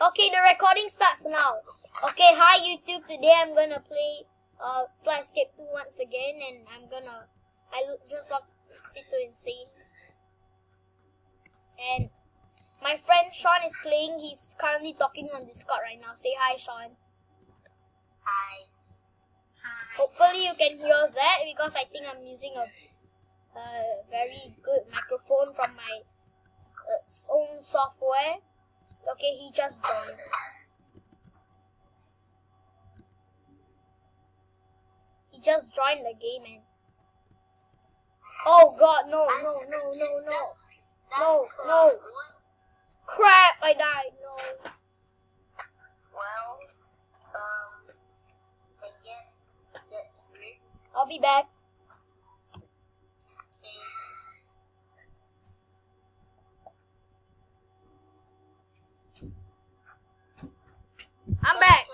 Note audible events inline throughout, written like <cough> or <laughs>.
Okay, the recording starts now. Okay, hi YouTube. Today I'm gonna play uh Flood Escape 2 once again, and I'm gonna I just logged into insane. And my friend Sean is playing. He's currently talking on Discord right now. Say hi, Sean. Hi. Hi. Hopefully you can hear that because I think I'm using a, a very good microphone from my uh, own software. Okay, he just joined. He just joined the game and Oh god, no, no, no, no, no. No, no. Crap, I died. No. Well, um, I guess that's great. I'll be back. I'm back.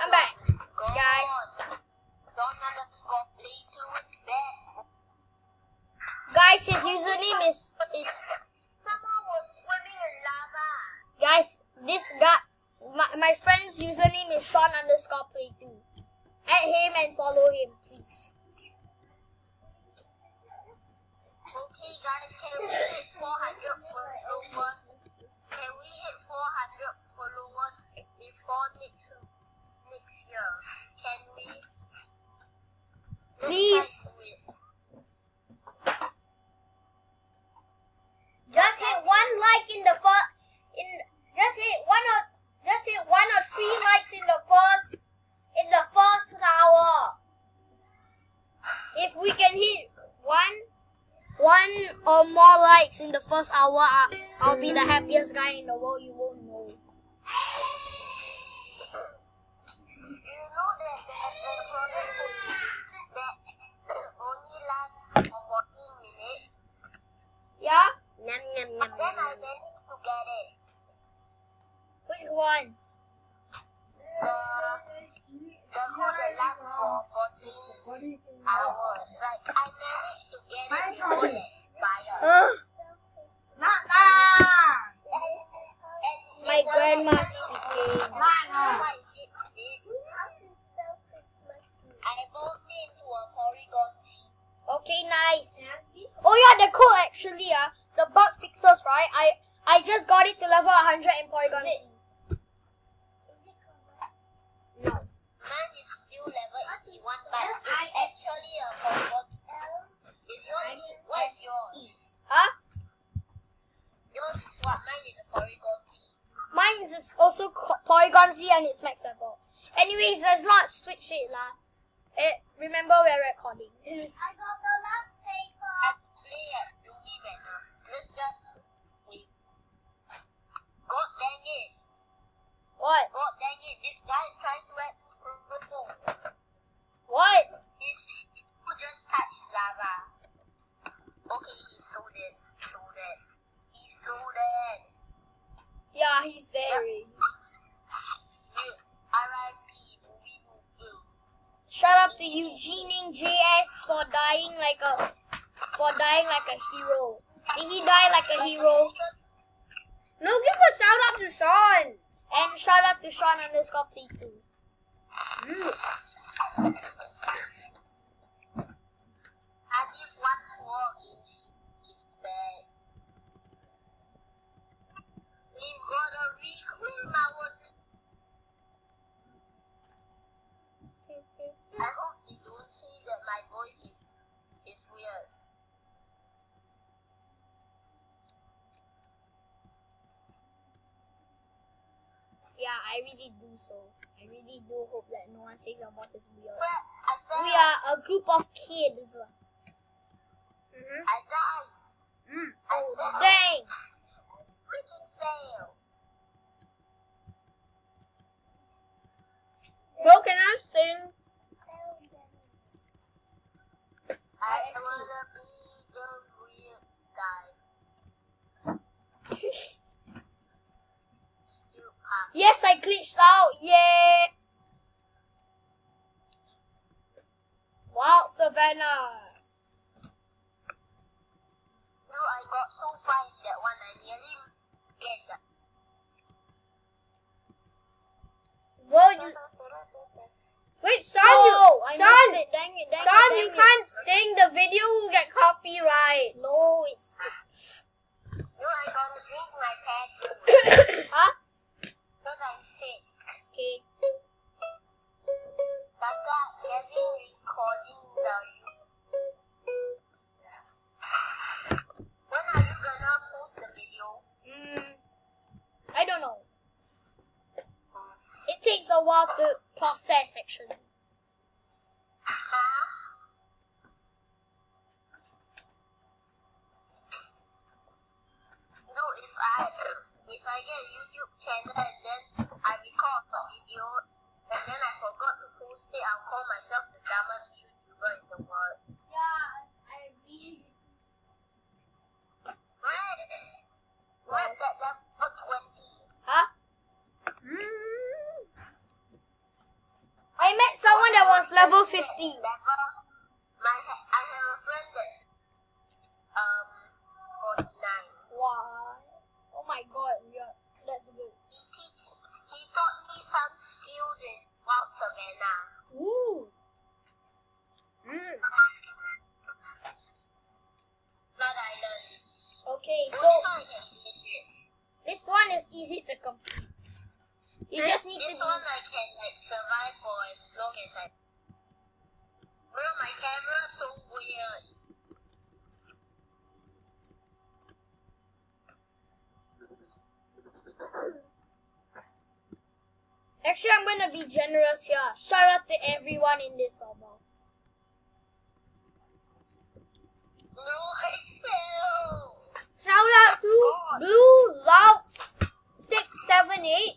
I'm back. Guys. Don't underscore play two is bad. Guys, his username is is Someone was swimming in lava. guys. This guy, my, my friend's username is Sean underscore play two. Add him and follow him, please. Okay, guys, can we hit 400 followers? Can we hit 400 followers before next next year? Can we? Please. Let's try to it. Just hit one like in the first. In just hit one or just hit one or three likes in the first in the first hour. If we can hit one one or more likes in the first hour, I'll be the happiest guy in the world. You won't know. You know that the episode that only lasts for 14 minutes, Yeah. but then I managed to get it. Which one? The, the code lasts for 14 hours. Like, I managed to get it before it. Huh? My it wasn't grandma's funny speaking. did it. I evolved into a polygon. Okay, nice. Oh yeah, the code actually, uh, the bug fixes, right? I I just got it to level 100 in Polygon C. Mine is still level 81, but it's actually a polygon. If yours what's yours? Huh? Yours is what? Mine is a polygon tree. Mine is also Polygon Z and it's max level. Anyways, let's not switch it lah. Eh, remember we're recording. I got the last paper. Eugene for dying like a for dying like a hero. Did he die like a hero? No, give a shout out to Sean. And shout out to Sean underscore play too. As if one war in is bad. We've gotta reclaim our. I hope they don't say that my voice is is weird. Yeah, I really do so. I really do hope that no one says your voice is weird. But I We are a group of kids. Mm-hmm. I died. Mm. I Oh, failed. dang. Freaking fail. Bro, glitched out. Yeah. Wow, Savannah. No, I got so far in that one. I nearly get that. Well, you... Wait, Sean, no, you... I Sean, it, dang it, dang Sean, it, you it. can't sing. The video will get copyright. No, it's... It takes a while to process, actually. Level 50. Level. My I have a friend that's um forty nine. Wow. Oh my god, yeah, that's good. He teach, he taught me some skills in Wild Savannah. Ooh. Mm. Blood Island. Okay, So, this one I can finish it. this one is easy to complete. You just need to This one I can like survive for as long as I. Bro, my camera's so weird. Actually, I'm gonna be generous here. Shout out to everyone in this album. No, I fell. Shout out to Blue Louts Six Seven Eight.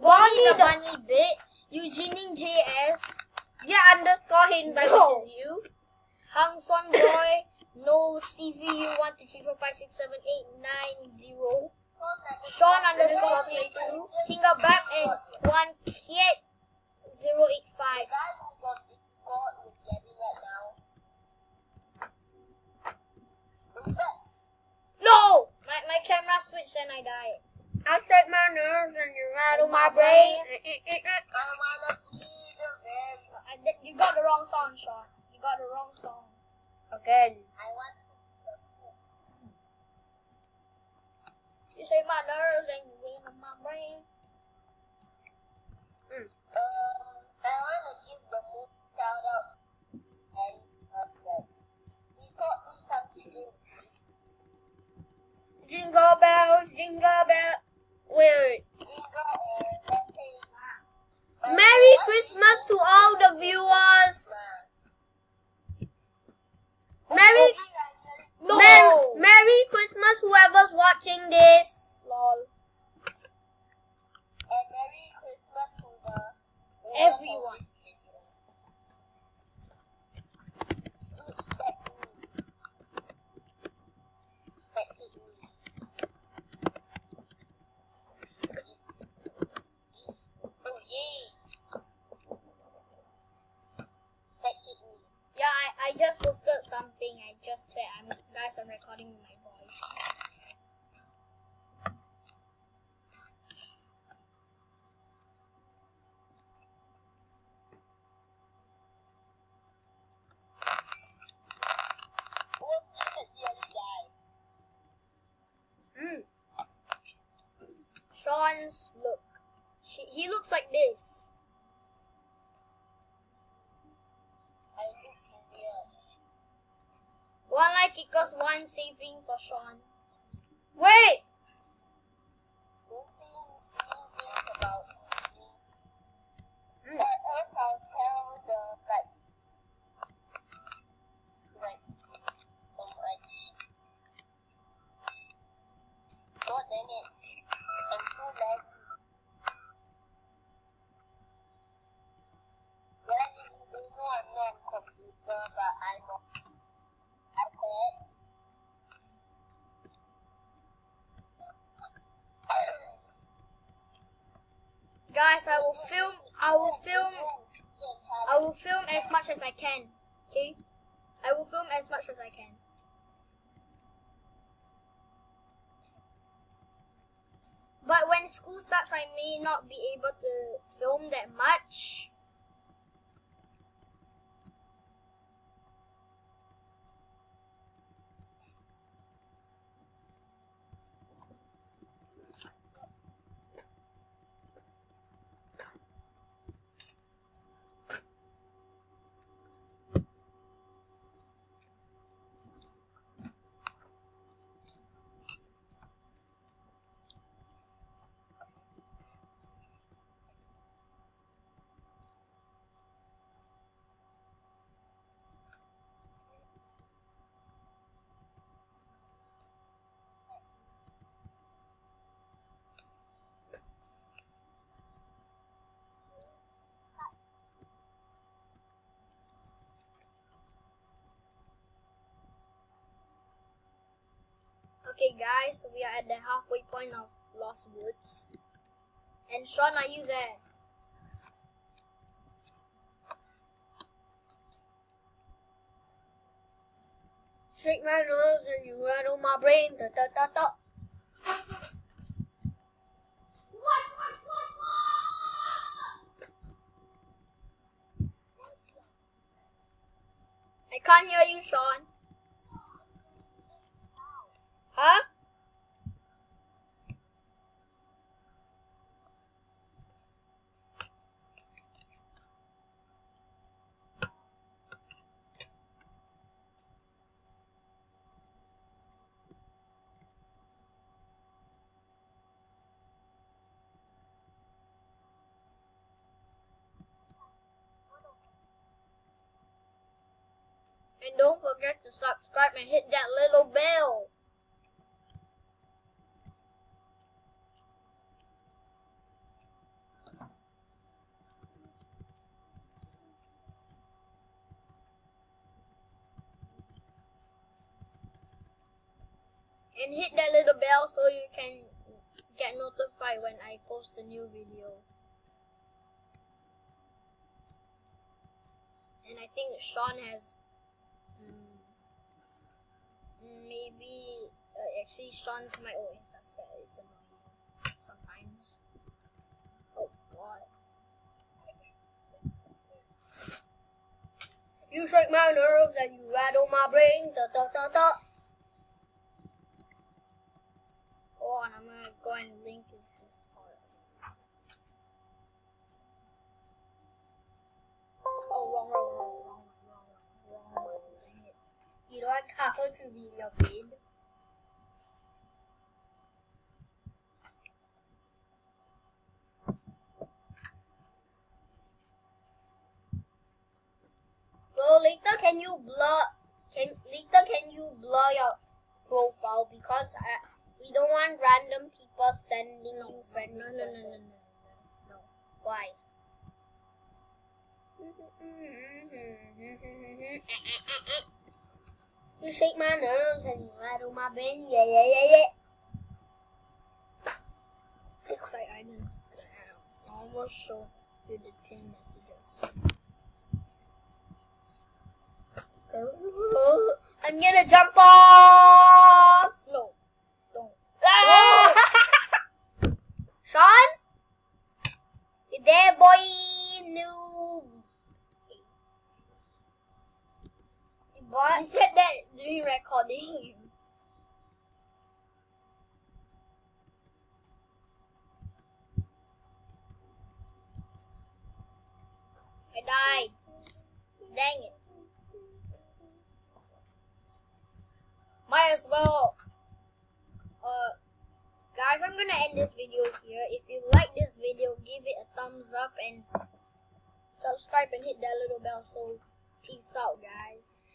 Bonnie the the- Bunny Bit, Eugenie JS, Yeah, underscore hidden by No. which is you. Hang Son Joy, No CPU one two three four five six seven eight nine zero, Sean underscore play two, Tinga Back and one Kiet zero eight The who got it with Gabby right now. No! My, my camera switched and I died. I shake my nerves and you rattle my brain. Eh, eh, eh, I wanna be the very. I, did- you got the wrong song, Sean. You got the wrong song. Again. I want You say my nerves and you rain on my brain. Um, I want to give the moon shout out and like, he taught me some skills. Jingle bells, jingle bell. Wait, Jingle and let's wait. Merry Christmas to all the viewers. Merry, No! Mer- Merry Christmas, whoever's watching this. Lol. And Merry Christmas to the Everyone. Respect me. Respect me. Oh yay! Respect me. Yeah, I, I just posted something. I just said, I'm guys, I'm recording with my voice. What did you die? Mm. Look. She, he looks like this. I look weird. One like equals one saving for Sean. Wait. Mm. Else I'll tell the like like oh dang it. I'm so laggy. Well if you don't know I'm not on computer but I'm on iPad. Guys, I will film. I will film. I will film as much as I can. Okay? I will film as much as I can. But when school starts, I may not be able to film that much. Okay, guys, we are at the halfway point of Lost Woods. And Sean, are you there? Shake my nose and you rattle my brain. Da da da da. I can't hear you, Sean. Huh? And don't forget to subscribe and hit that little bell. And hit that little bell so you can get notified when I post a new video. And I think Sean has mm, maybe uh, actually Sean's mic always that. It's annoying sometimes. Oh god. You shake my nerves and you rattle my brain. Da da da da. Oh, on, I'm gonna go and link his Discord. Oh, wrong, wrong, wrong, wrong, wrong, wrong, wrong one. Dang it. You don't want to be your feed. Well, later can you blur? Can later can you blur your profile because I, we don't want random people sending No, you friend no, no, no, no, no, no, no. Why? You shake my nerves and you rattle my brain. Yeah, yeah, yeah, yeah. Looks like I didn't almost show you the 10 messages. <laughs> I'm gonna jump off. No. <laughs> Sean, you there, boy? Noob. You What? said that during recording. I died. Dang it. Might as well. Uh, guys, I'm gonna end this video here. If you like this video, give it a thumbs up and subscribe and hit that little bell. So, peace out, guys.